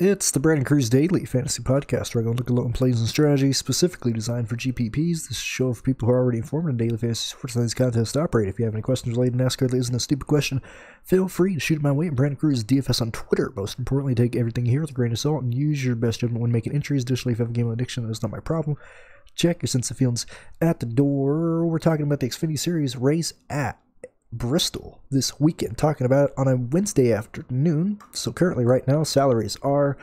It's the Brandon Cruz Daily Fantasy Podcast, where I go look at low plays and strategies specifically designed for GPPs. This show for people who are already informed in daily fantasy sports and these contests operate. If you have any questions related to NASCAR that isn't a stupid question, feel free to shoot it my way at Brandon Cruz DFS on Twitter. Most importantly, take everything here with a grain of salt and use your best judgment when making entries. Additionally, if you have a game of addiction, that is not my problem. Check your sense of feelings at the door. We're talking about the Xfinity Series race at Bristol this weekend, talking about it on a Wednesday afternoon. So currently, right now, salaries are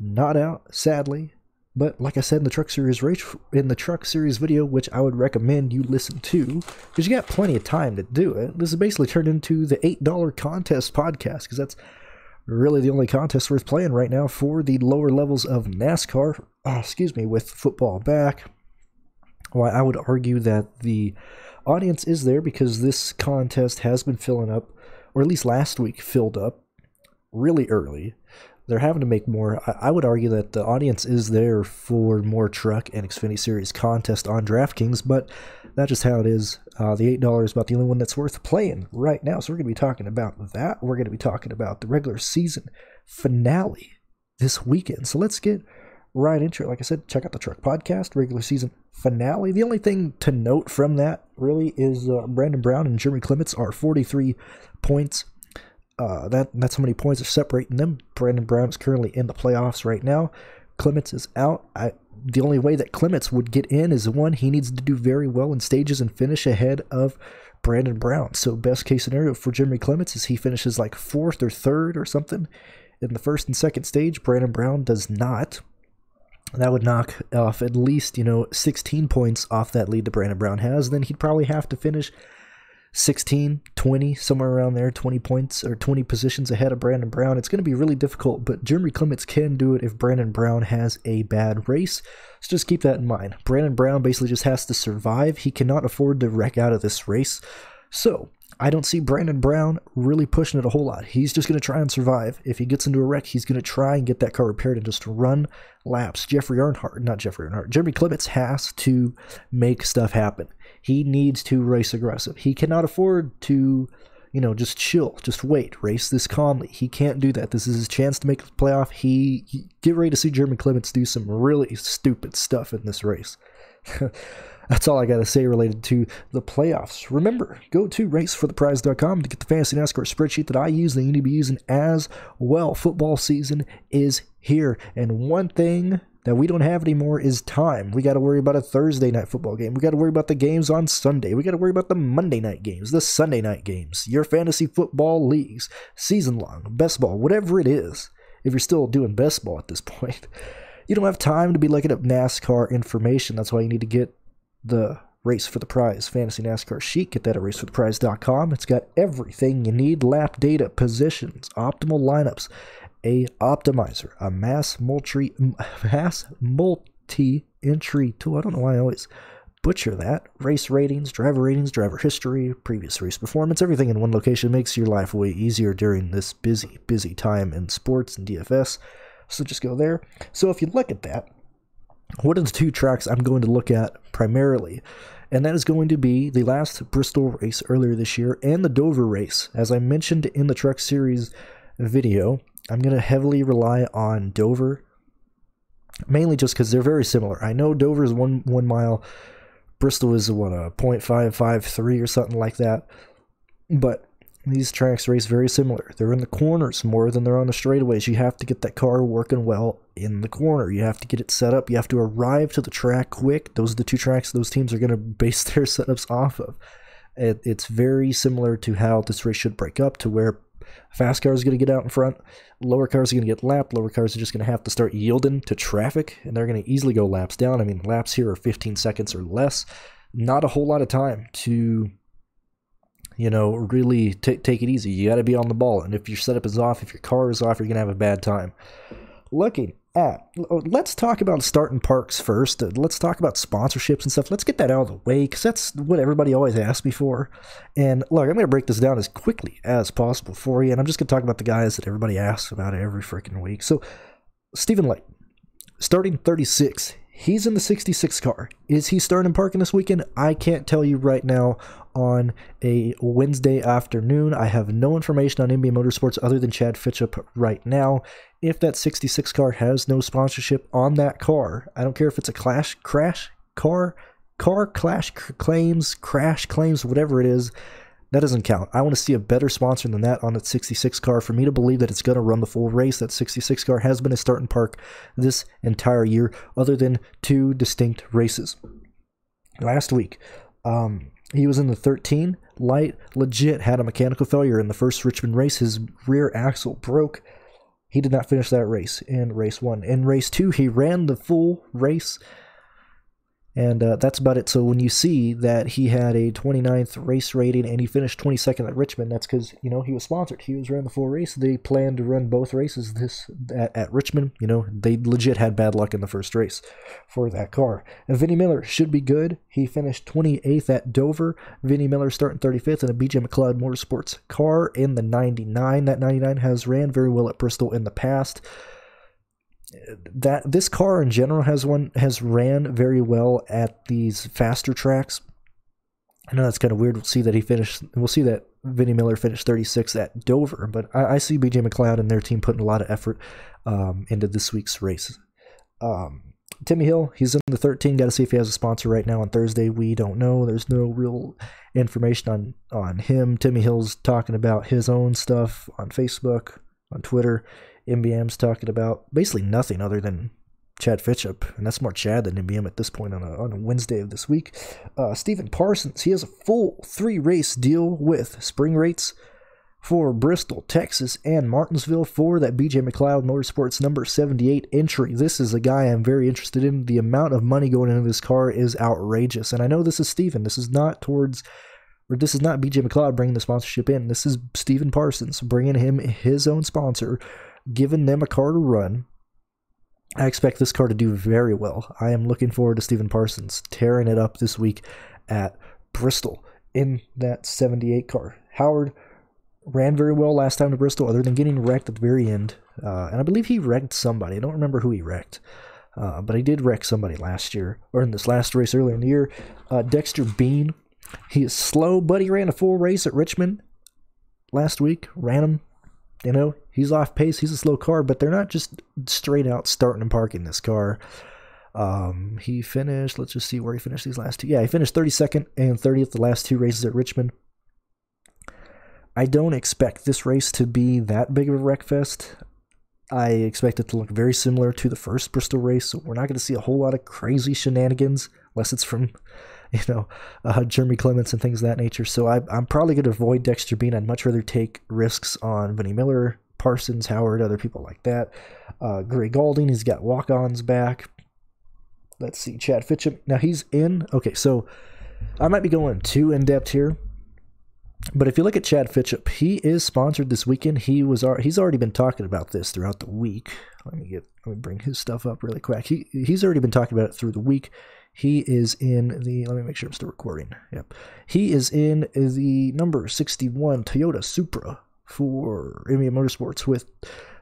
not out, sadly. But like I said in the Truck Series in the Truck Series video, which I would recommend you listen to, because you got plenty of time to do it. This is basically turned into the eight dollar contest podcast, because that's really the only contest worth playing right now for the lower levels of NASCAR. Oh, excuse me, with football back. Why I would argue that the audience is there because this contest has been filling up, or at least last week filled up really early. They're having to make more. I, would argue that the audience is there for more truck and Xfinity Series contest on DraftKings, but that's just how it is. Uh, the $8 is about the only one that's worth playing right now. So we're going to be talking about that. We're going to be talking about the regular season finale this weekend. So let's get right into it. Like I said, check out the Truck Podcast regular season finale. The only thing to note from that really is uh, Brandon Brown and Jeremy Clements are 43 points. Uh, that that's how many points are separating them. Brandon Brown is currently in the playoffs right now. Clements is out. I, the only way that Clements would get in is one he needs to do very well in stages and finish ahead of Brandon Brown. So best case scenario for Jeremy Clements is he finishes like fourth or third or something in the first and second stage. Brandon Brown does not that would knock off at least, you know, 16 points off that lead that Brandon Brown has. Then he'd probably have to finish 16, 20, somewhere around there, 20 points or 20 positions ahead of Brandon Brown. It's going to be really difficult, but Jeremy Clements can do it if Brandon Brown has a bad race. So just keep that in mind. Brandon Brown basically just has to survive. He cannot afford to wreck out of this race. So I don't see Brandon Brown really pushing it a whole lot. He's just going to try and survive. If he gets into a wreck, he's going to try and get that car repaired and just run laps. Jeffrey Earnhardt, not Jeffrey Earnhardt, Jeremy Clements has to make stuff happen. He needs to race aggressive. He cannot afford to, you know, just chill, just wait, race this calmly. He can't do that. This is his chance to make the playoff. He, he get ready to see Jeremy Clements do some really stupid stuff in this race. That's all I got to say related to the playoffs. Remember, go to racefortheprize.com to get the fantasy NASCAR spreadsheet that I use that you need to be using as well. Football season is here. And one thing that we don't have anymore is time. We got to worry about a Thursday night football game. We got to worry about the games on Sunday. We got to worry about the Monday night games, the Sunday night games, your fantasy football leagues, season long, best ball, whatever it is. If you're still doing best ball at this point, you don't have time to be looking up NASCAR information. That's why you need to get the Race for the Prize Fantasy NASCAR sheet. Get that at racefortheprize.com. It's got everything you need lap data, positions, optimal lineups, a optimizer, a mass multi mass multi entry tool. I don't know why I always butcher that. Race ratings, driver ratings, driver history, previous race performance, everything in one location makes your life way easier during this busy, busy time in sports and DFS. So just go there. So if you look at that, what are the two tracks I'm going to look at primarily? And that is going to be the last Bristol race earlier this year and the Dover race. As I mentioned in the Truck Series video, I'm going to heavily rely on Dover, mainly just because they're very similar. I know Dover is one one mile, Bristol is what a .553 or something like that, but these tracks race very similar. They're in the corners more than they're on the straightaways. You have to get that car working well in the corner. You have to get it set up. You have to arrive to the track quick. Those are the two tracks those teams are going to base their setups off of. It, it's very similar to how this race should break up to where fast cars are going to get out in front, lower cars are going to get lapped, lower cars are just going to have to start yielding to traffic, and they're going to easily go laps down. I mean, laps here are 15 seconds or less. Not a whole lot of time to you know, really t- take it easy. You got to be on the ball. And if your setup is off, if your car is off, you're going to have a bad time. Looking at, oh, let's talk about starting parks first. Uh, let's talk about sponsorships and stuff. Let's get that out of the way because that's what everybody always asks me for. And look, I'm going to break this down as quickly as possible for you. And I'm just going to talk about the guys that everybody asks about every freaking week. So, Stephen Leicht, starting 36. He's in the 66 car. Is he starting parking this weekend? I can't tell you right now on a Wednesday afternoon. I have no information on MBM Motorsports other than Chad Fitchup right now. If that 66 car has no sponsorship on that car, I don't care if it's a clash crash car, car clash claims, crash claims, whatever it is, that doesn't count. I want to see a better sponsor than that on that 66 car for me to believe that it's going to run the full race. That 66 car has been a starting park this entire year, other than two distinct races. Last week, um, he was in the 13. Leicht legit had a mechanical failure in the first Richmond race. His rear axle broke. He did not finish that race in race one. In race two, he ran the full race and uh, that's about it. So when you see that he had a 29th race rating and he finished 22nd at Richmond, that's because you know he was sponsored. He was running the full race. They planned to run both races this at, at, Richmond. You know they legit had bad luck in the first race for that car. And Vinnie Miller should be good. He finished 28th at Dover. Vinnie Miller starting 35th in a BJ McLeod Motorsports car in the 99. That 99 has ran very well at Bristol in the past that this car in general has one has ran very well at these faster tracks. I know that's kind of weird. We'll see that he finished. We'll see that Vinnie Miller finished 36 at Dover, but I, I see BJ McLeod and their team putting a lot of effort um, into this week's race. Um, Timmy Hill, he's in the 13. Got to see if he has a sponsor right now on Thursday. We don't know. There's no real information on on him. Timmy Hill's talking about his own stuff on Facebook, on Twitter. MBM's talking about basically nothing other than Chad Fitchup, and that's more Chad than MBM at this point on a, on a Wednesday of this week. Uh, Stefan Parsons, he has a full three race deal with spring rates for Bristol, Texas, and Martinsville for that BJ McLeod Motorsports number 78 entry. This is a guy I'm very interested in. The amount of money going into this car is outrageous, and I know this is Stefan. This is not towards or this is not BJ McLeod bringing the sponsorship in. This is Stefan Parsons bringing him his own sponsor given them a car to run. I expect this car to do very well. I am looking forward to Stefan Parsons tearing it up this week at Bristol in that 78 car. Howard ran very well last time to Bristol, other than getting wrecked at the very end. Uh, and I believe he wrecked somebody. I don't remember who he wrecked. Uh, but he did wreck somebody last year, or in this last race earlier in the year. Uh, Dexter Bean, he is slow, but he ran a full race at Richmond last week. Ran him you know, he's off pace. He's a slow car, but they're not just straight out starting and parking this car. Um, he finished, let's just see where he finished these last two. Yeah, he finished 32nd and 30th the last two races at Richmond. I don't expect this race to be that big of a wreck fest. I expect it to look very similar to the first Bristol race, so we're not going to see a whole lot of crazy shenanigans unless it's from you know, uh, Jeremy Clements and things of that nature. So I, am probably going to avoid Dexter Bean. I'd much rather take risks on Vinnie Miller, Parsons, Howard, other people like that. Uh, Gray Gaulding, he's got walk-ons back. Let's see, Chad Fitchup. Now he's in. Okay, so I might be going too in depth here, but if you look at Chad Fitchup, he is sponsored this weekend. He was he's already been talking about this throughout the week. Let me get let me bring his stuff up really quick. He he's already been talking about it through the week. He is in the, let me make sure I'm still recording. Yep. He is in the number 61 Toyota Supra for MBM Motorsports with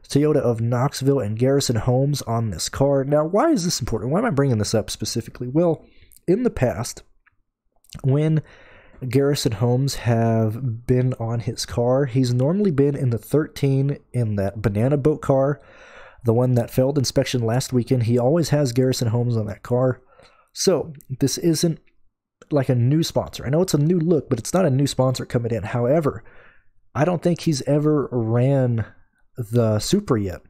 Toyota of Knoxville and Garrison Homes on this car. Now, why is this important? Why am I bringing this up specifically? Well, in the past, when Garrison Homes have been on his car, he's normally been in the 13 in that banana boat car, the one that failed inspection last weekend. He always has Garrison Homes on that car. So this isn't like a new sponsor. I know it's a new look, but it's not a new sponsor coming in. However, I don't think he's ever ran the Supra yet.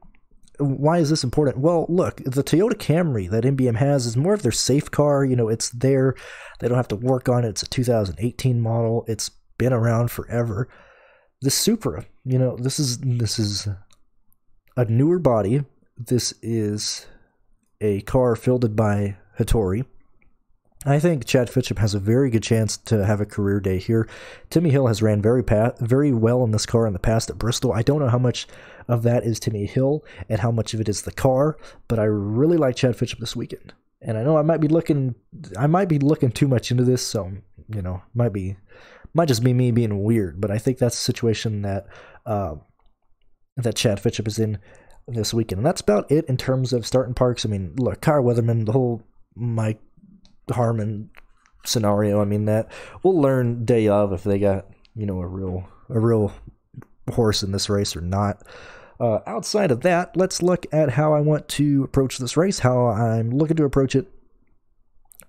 Why is this important? Well, look, the Toyota Camry that MBM has is more of their safe car. You know, it's there. They don't have to work on it. It's a 2018 model. It's been around forever. The Supra, you know, this is this is a newer body. This is a car fielded by Hattori. I think Chad Fitchup has a very good chance to have a career day here. Timmy Hill has ran very very well in this car in the past at Bristol. I don't know how much of that is Timmy Hill and how much of it is the car, but I really like Chad Fitchup this weekend. And I know I might be looking I might be looking too much into this, so you know, might be might just be me being weird, but I think that's a situation that uh, that Chad Fitchup is in this weekend. And that's about it in terms of starting parks. I mean, look, Kyle Weatherman, the whole Mike Harmon scenario. I mean that we'll learn day of if they got you know a real a real horse in this race or not. Uh, outside of that, let's look at how I want to approach this race, how I'm looking to approach it.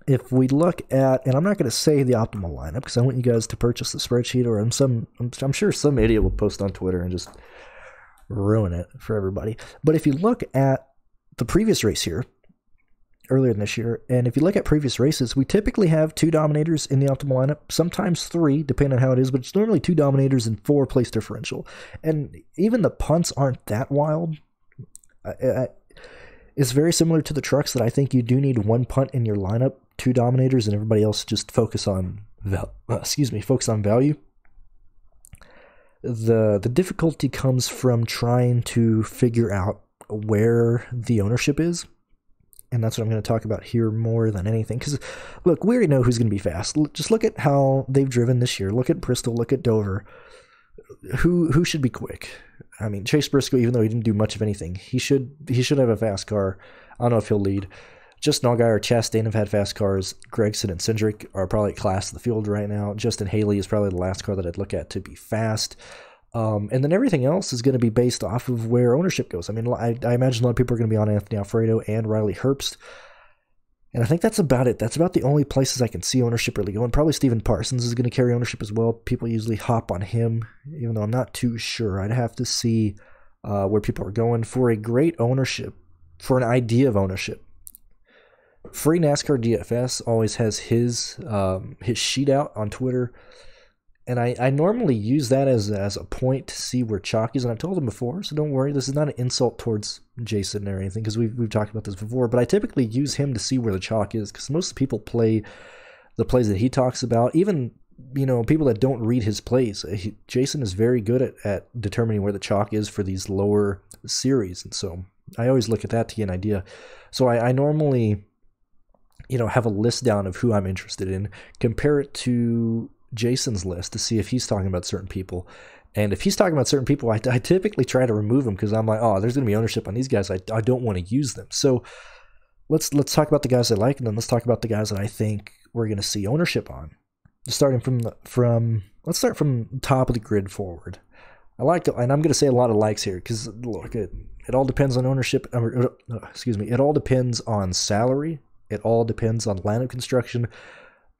If we look at, and I'm not going to say the optimal lineup because I want you guys to purchase the spreadsheet, or I'm some, I'm, I'm sure some idiot will post on Twitter and just ruin it for everybody. But if you look at the previous race here, earlier this year. And if you look at previous races, we typically have two dominators in the optimal lineup, sometimes three, depending on how it is, but it's normally two dominators and four place differential. And even the punts aren't that wild. It's very similar to the trucks that I think you do need one punt in your lineup, two dominators, and everybody else just focus on val- uh, excuse me, focus on value. The the difficulty comes from trying to figure out where the ownership is and that's what I'm going to talk about here more than anything. Because, look, we already know who's going to be fast. Just look at how they've driven this year. Look at Bristol. Look at Dover. Who who should be quick? I mean, Chase Briscoe, even though he didn't do much of anything, he should he should have a fast car. I don't know if he'll lead. Justin Allgaier or Chastain have had fast cars. Gragson and Cindric are probably class of the field right now. Justin Haley is probably the last car that I'd look at to be fast. Um, and then everything else is going to be based off of where ownership goes. I mean, I, I imagine a lot of people are going to be on Anthony Alfredo and Riley Herbst. And I think that's about it. That's about the only places I can see ownership really going. Probably Stefan Parsons is going to carry ownership as well. People usually hop on him, even though I'm not too sure. I'd have to see uh, where people are going for a great ownership, for an idea of ownership. Free NASCAR DFS always has his um, his sheet out on Twitter and I, I normally use that as as a point to see where chalk is, and I've told him before, so don't worry. This is not an insult towards Jason or anything because we've we've talked about this before. But I typically use him to see where the chalk is because most people play the plays that he talks about. Even you know people that don't read his plays, uh, he, Jason is very good at at determining where the chalk is for these lower series, and so I always look at that to get an idea. So I, I normally you know have a list down of who I'm interested in, compare it to Jason's list to see if he's talking about certain people. And if he's talking about certain people, I, I typically try to remove them because I'm like, oh, there's going to be ownership on these guys. I, I don't want to use them. So let's let's talk about the guys I like, and then let's talk about the guys that I think we're going to see ownership on. Starting from the, from let's start from top of the grid forward. I like, and I'm going to say a lot of likes here because look, it it all depends on ownership. Uh, excuse me, it all depends on salary. It all depends on lineup construction.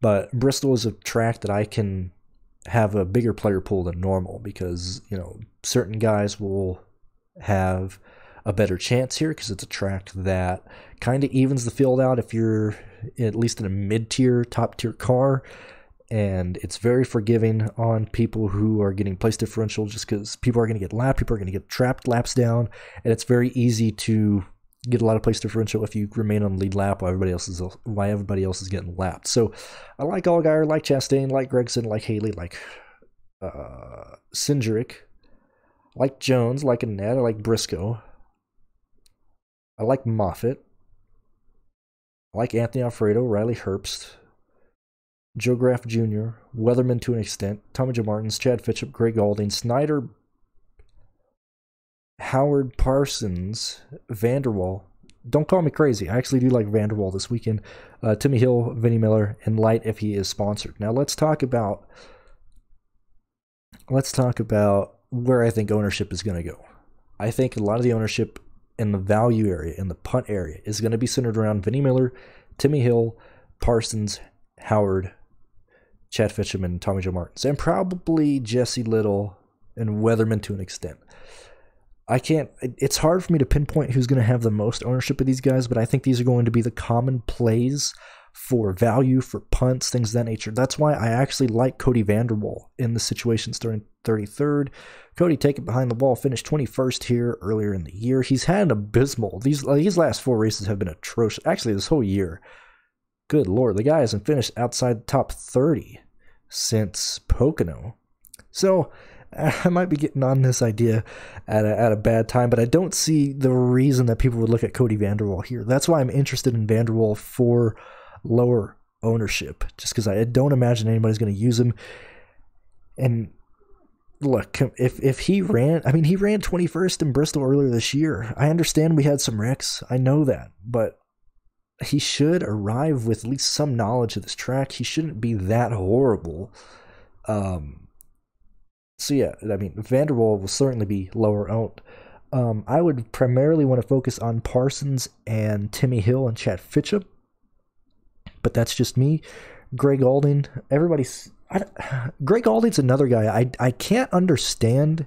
But Bristol is a track that I can have a bigger player pool than normal because, you know, certain guys will have a better chance here because it's a track that kind of evens the field out if you're at least in a mid tier, top tier car. And it's very forgiving on people who are getting place differential just because people are going to get lapped, people are going to get trapped laps down, and it's very easy to get a lot of place differential if you remain on lead lap while everybody else is why everybody else is getting lapped. So I like Allgaier, like Chastain, like Gragson, like Haley, like uh, Cindric, like Jones, like Annett, I like Briscoe. I like Moffitt. I like Anthony Alfredo, Riley Herbst, Joe Graf Jr., Weatherman to an extent, Tommy Joe Martins, Chad Fitchup, Gray Gaulding, Snider, Howard Parsons, Vanderwal. Don't call me crazy. I actually do like Vanderwal this weekend. Uh, Timmy Hill, Vinnie Miller, and Leicht if he is sponsored. Now let's talk about let's talk about where I think ownership is going to go. I think a lot of the ownership in the value area, in the punt area, is going to be centered around Vinnie Miller, Timmy Hill, Parsons, Howard, Chad Fitchum, and Tommy Joe Martins, and probably Jesse Little and Weatherman to an extent. I can't. It's hard for me to pinpoint who's going to have the most ownership of these guys, but I think these are going to be the common plays for value, for punts, things of that nature. That's why I actually like Kody Vanderwal in the situation starting 33rd. Cody taking behind the wall, finished 21st here earlier in the year. He's had an abysmal. These these last four races have been atrocious. Actually, this whole year. Good lord, the guy hasn't finished outside the top 30 since Pocono. So I might be getting on this idea at a, at a bad time, but I don't see the reason that people would look at Kody Vanderwal here. That's why I'm interested in Vanderwal for lower ownership, just because I don't imagine anybody's going to use him. And look, if if he ran, I mean, he ran 21st in Bristol earlier this year. I understand we had some wrecks. I know that, but he should arrive with at least some knowledge of this track. He shouldn't be that horrible. Um, so yeah, I mean, Vanderwal will certainly be lower owned. Um, I would primarily want to focus on Parsons and Timmy Hill and Chad Fitchum, but that's just me. Gray Gaulding, everybody's. I, Gray Gaulding's another guy. I I can't understand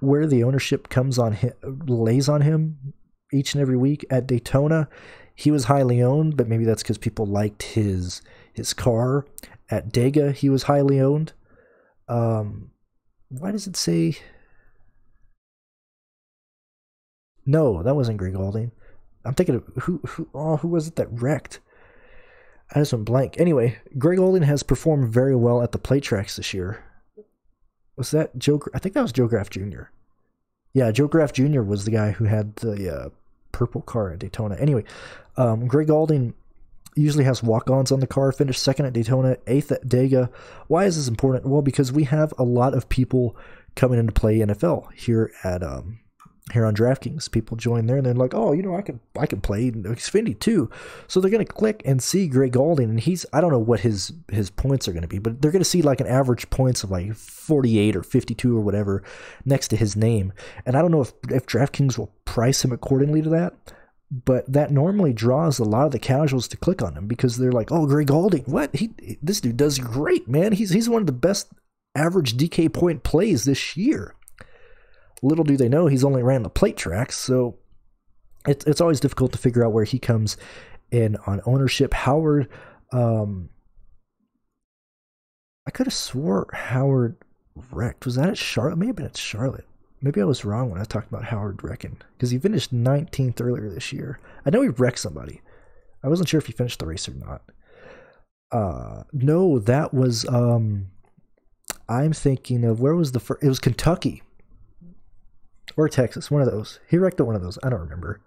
where the ownership comes on him, lays on him each and every week at Daytona. He was highly owned, but maybe that's because people liked his his car. At Dega, he was highly owned. Um, why does it say? No, that wasn't Gray Gaulding. I'm thinking of who who oh who was it that wrecked? I just went blank. Anyway, Gray Gaulding has performed very well at the plate tracks this year. Was that Joe? I think that was Joe Graf Jr. Yeah, Joe Graf Jr. was the guy who had the uh, purple car at Daytona. Anyway, um, Gray Gaulding usually has walk-ons on the car. Finished second at Daytona, eighth at Dega. Why is this important? Well, because we have a lot of people coming into play NFL here at um, here on DraftKings. People join there and they're like, oh, you know, I can I can play Xfinity too. So they're gonna click and see Gray Gaulding, and he's I don't know what his his points are gonna be, but they're gonna see like an average points of like 48 or 52 or whatever next to his name. And I don't know if if DraftKings will price him accordingly to that. But that normally draws a lot of the casuals to click on him because they're like, "Oh, Gray Gaulding, what? He this dude does great, man. He's he's one of the best average DK point plays this year." Little do they know he's only ran the plate tracks, so it's it's always difficult to figure out where he comes in on ownership. Howard, um, I could have swore Howard wrecked. Was that at Charlotte? Maybe been at Charlotte. Maybe I was wrong when I talked about Howard wrecking because he finished 19th earlier this year. I know he wrecked somebody. I wasn't sure if he finished the race or not. Uh, no, that was um, I'm thinking of where was the first? It was Kentucky or Texas, one of those. He wrecked at one of those. I don't remember.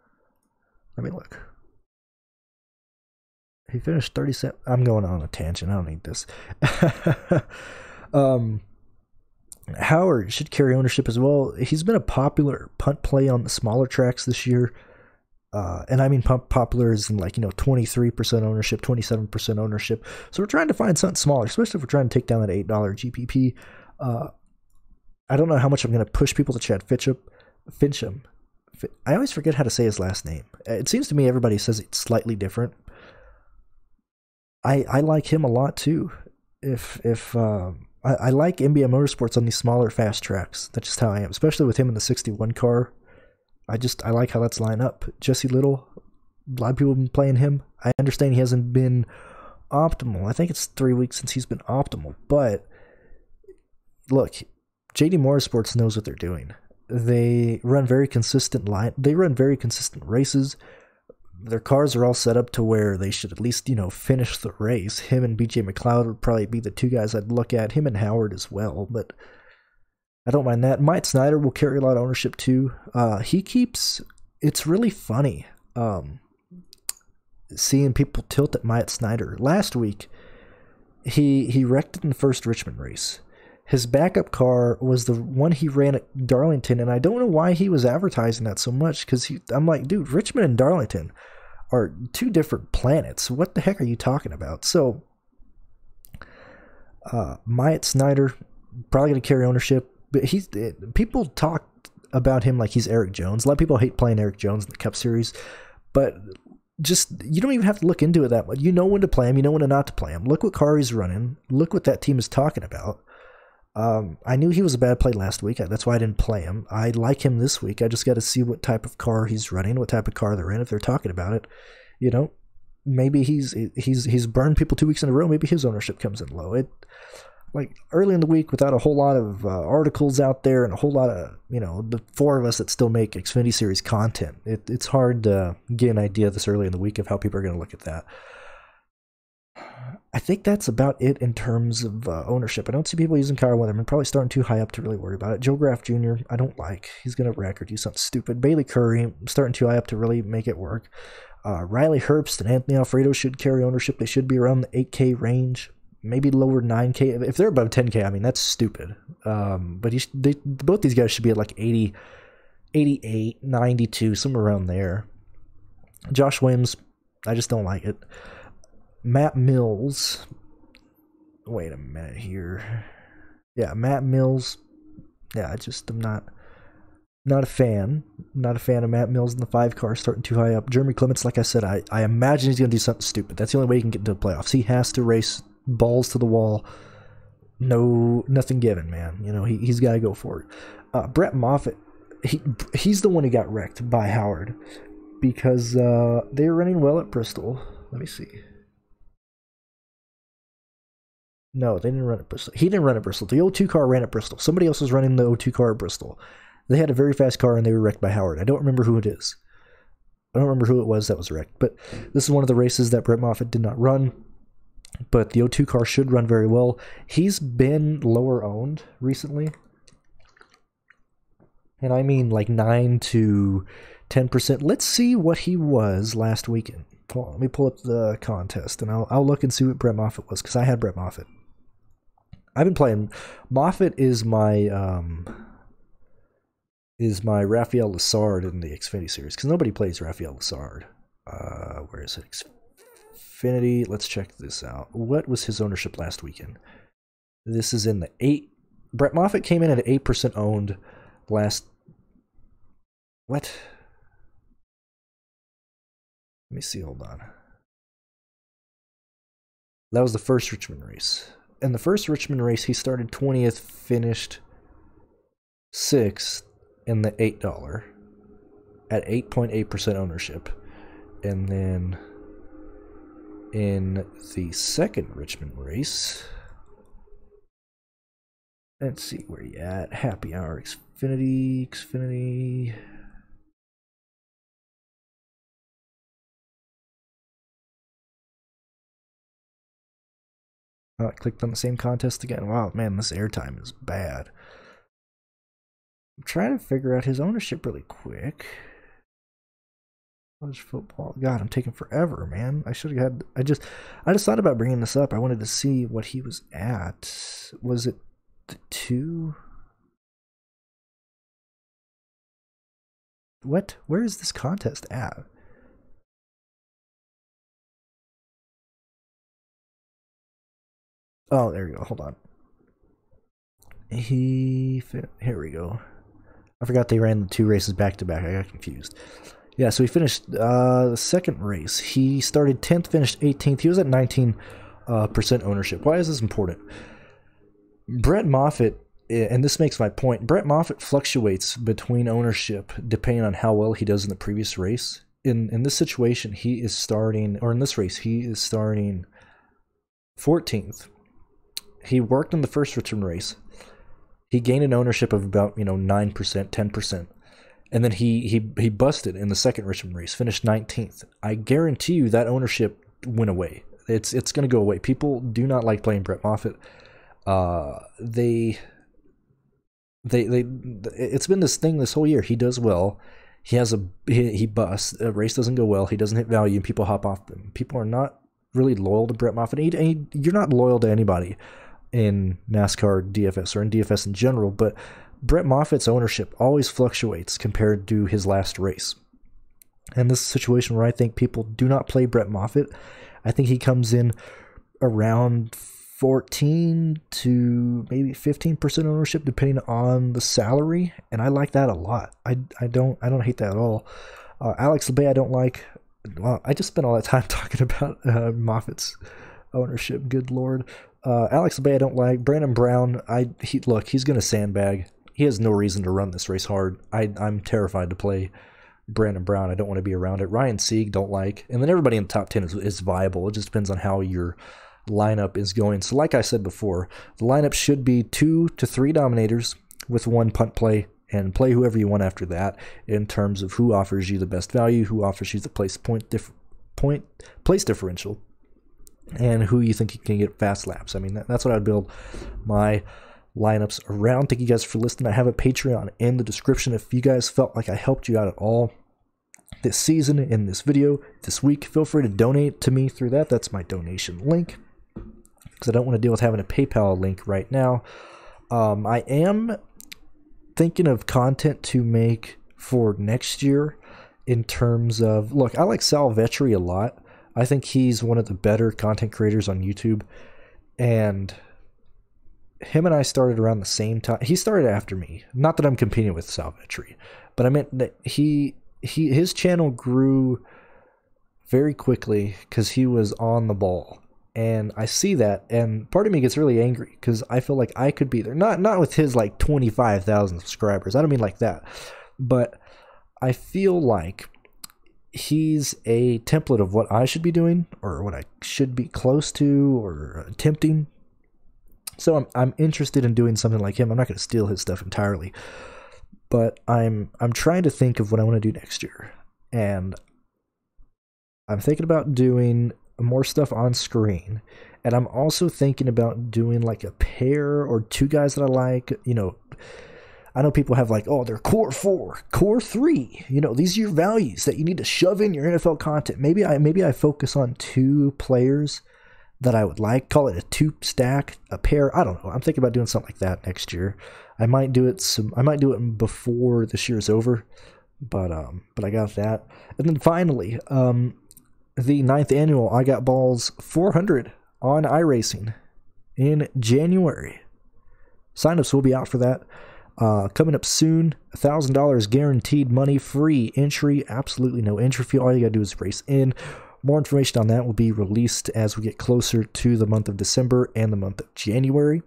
Let me look. He finished 37. I'm going on a tangent. I don't need this. um, Howard should carry ownership as well. He's been a popular punt play on the smaller tracks this year. Uh, and I mean popular is in like, you know, 23% ownership, 27% ownership. So we're trying to find something smaller, especially if we're trying to take down that $8 GPP. Uh, I don't know how much I'm going to push people to Chad Fitchup, Fincham. I always forget how to say his last name. It seems to me everybody says it's slightly different. I I like him a lot too. If if um, I, I like MBM Motorsports on these smaller fast tracks. That's just how I am, especially with him in the 61 car. I just I like how that's lined up. Jesse Little, a lot of people have been playing him. I understand he hasn't been optimal. I think it's three weeks since he's been optimal, but look, JD Motorsports knows what they're doing. They run very consistent line. They run very consistent races. Their cars are all set up to where they should at least you know finish the race. Him and BJ McLeod would probably be the two guys I'd look at. Him and Howard as well, but I don't mind that. Myatt Snider will carry a lot of ownership too. Uh, he keeps. It's really funny um, seeing people tilt at Myatt Snider. Last week, he he wrecked in the first Richmond race his backup car was the one he ran at Darlington, and I don't know why he was advertising that so much because I'm like, dude, Richmond and Darlington are two different planets. What the heck are you talking about? So, uh, Myatt Snider probably going to carry ownership, but he's people talk about him like he's Erik Jones. A lot of people hate playing Erik Jones in the Cup Series, but just you don't even have to look into it that much. You know when to play him, you know when to not to play him. Look what car he's running. Look what that team is talking about. Um, I knew he was a bad play last week. That's why I didn't play him. I like him this week. I just got to see what type of car he's running, what type of car they're in. If they're talking about it, you know, maybe he's he's he's burned people two weeks in a row. Maybe his ownership comes in low. It like early in the week without a whole lot of uh, articles out there and a whole lot of you know the four of us that still make Xfinity series content. It, it's hard to get an idea this early in the week of how people are going to look at that. I think that's about it in terms of uh, ownership. I don't see people using Kyle Weatherman. Probably starting too high up to really worry about it. Joe Graf Jr. I don't like. He's gonna wreck or do something stupid. Bayley Currey starting too high up to really make it work. Uh, Riley Herbst and Anthony Alfredo should carry ownership. They should be around the 8K range, maybe lower 9K. If they're above 10K, I mean that's stupid. Um, but they, both these guys should be at like 80, 88, 92, somewhere around there. Josh Williams I just don't like it. Matt Mills. Wait a minute here. Yeah, Matt Mills. Yeah, I just am not not a fan. Not a fan of Matt Mills in the five car starting too high up. Jeremy Clements, like I said, I, I imagine he's gonna do something stupid. That's the only way he can get into the playoffs. He has to race balls to the wall. No nothing given, man. You know, he he's gotta go for it. Uh, Brett Moffitt, he he's the one who got wrecked by Howard because uh, they were running well at Bristol. Let me see. No, they didn't run at Bristol. He didn't run at Bristol. The O2 car ran at Bristol. Somebody else was running the O2 car at Bristol. They had a very fast car and they were wrecked by Howard. I don't remember who it is. I don't remember who it was that was wrecked. But this is one of the races that Brett Moffitt did not run. But the O2 car should run very well. He's been lower owned recently. And I mean like 9 to 10%. Let's see what he was last weekend. On, let me pull up the contest and I'll, I'll look and see what Brett Moffitt was because I had Brett Moffitt. I've been playing. Moffitt is my um, is my Raphael Lessard in the Xfinity series because nobody plays Raphael Lessard. Uh, where is it? Xfinity. Let's check this out. What was his ownership last weekend? This is in the eight. Brett Moffitt came in at eight percent owned last. What? Let me see. Hold on. That was the first Richmond race in the first Richmond race, he started 20th, finished 6th in the $8 at 8.8% ownership. And then in the second Richmond race, let's see where you at. Happy Hour, Xfinity, Xfinity. I clicked on the same contest again. Wow, man, this airtime is bad. I'm trying to figure out his ownership really quick. College football. God, I'm taking forever, man. I should have had. I just, I just thought about bringing this up. I wanted to see what he was at. Was it the two? What? Where is this contest at? Oh, there you go. Hold on. He here we go. I forgot they ran the two races back to back. I got confused. Yeah, so he finished uh, the second race. He started 10th, finished 18th. He was at 19 uh, percent ownership. Why is this important? Brett Moffitt, eh, and this makes my point. Brett Moffitt fluctuates between ownership depending on how well he does in the previous race. In in this situation, he is starting, or in this race, he is starting 14th he worked in the first Richmond race. He gained an ownership of about, you know, 9%, 10%. And then he he he busted in the second Richmond race, finished 19th. I guarantee you that ownership went away. It's it's going to go away. People do not like playing Brett Moffitt. Uh, they they they it's been this thing this whole year. He does well. He has a he, he busts. A race doesn't go well. He doesn't hit value, and people hop off. People are not really loyal to Brett Moffitt. And, he, and he, you're not loyal to anybody in NASCAR DFS or in DFS in general, but Brett Moffitt's ownership always fluctuates compared to his last race. And this is a situation where I think people do not play Brett Moffitt. I think he comes in around 14 to maybe 15% ownership depending on the salary and I like that a lot. I, I don't I don't hate that at all. Uh, Alex Labbe I don't like. Well, I just spent all that time talking about uh, Moffitt's ownership. Good lord. Uh, Alex Labbe, I don't like. Brandon Brown, I he look, he's gonna sandbag. He has no reason to run this race hard. I I'm terrified to play Brandon Brown. I don't want to be around it. Ryan Sieg, don't like. And then everybody in the top ten is, is viable. It just depends on how your lineup is going. So like I said before, the lineup should be two to three dominators with one punt play and play whoever you want after that in terms of who offers you the best value, who offers you the place point diff- point place differential and who you think you can get fast laps. I mean, that, that's what I'd build my lineups around. Thank you guys for listening. I have a Patreon in the description. If you guys felt like I helped you out at all this season in this video this week, feel free to donate to me through that. That's my donation link because I don't want to deal with having a PayPal link right now. Um, I am thinking of content to make for next year in terms of look, I like Sal Vetri a lot. I think he's one of the better content creators on YouTube, and him and I started around the same time. He started after me. Not that I'm competing with Sal Vetri, but I meant that he he his channel grew very quickly because he was on the ball. And I see that, and part of me gets really angry because I feel like I could be there. Not not with his like twenty five thousand subscribers. I don't mean like that, but I feel like he's a template of what I should be doing or what I should be close to or attempting. So I'm I'm interested in doing something like him. I'm not going to steal his stuff entirely, but I'm I'm trying to think of what I want to do next year. And I'm thinking about doing more stuff on screen. And I'm also thinking about doing like a pair or two guys that I like, you know, I know people have like, oh, they're core four, core three. You know, these are your values that you need to shove in your NFL content. Maybe I maybe I focus on two players that I would like. Call it a two stack, a pair. I don't know. I'm thinking about doing something like that next year. I might do it some. I might do it before this year is over. But um, but I got that. And then finally, um, the ninth annual I Got Balls 400 on iRacing in January. Signups will be out for that. Uh, coming up soon, $1,000 guaranteed money, free entry, absolutely no entry fee. All you got to do is race in. More information on that will be released as we get closer to the month of December and the month of January.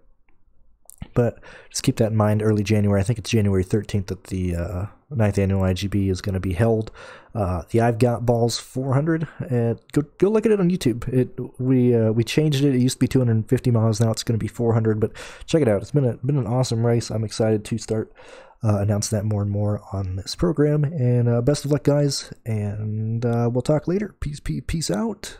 But just keep that in mind. Early January, I think it's January 13th that the uh, ninth annual IGB is going to be held. Uh, the I've Got Balls 400. Uh, go go look at it on YouTube. It we uh, we changed it. It used to be 250 miles. Now it's going to be 400. But check it out. It's been a been an awesome race. I'm excited to start uh, announcing that more and more on this program. And uh, best of luck, guys. And uh, we'll talk later. Peace, peace, peace out.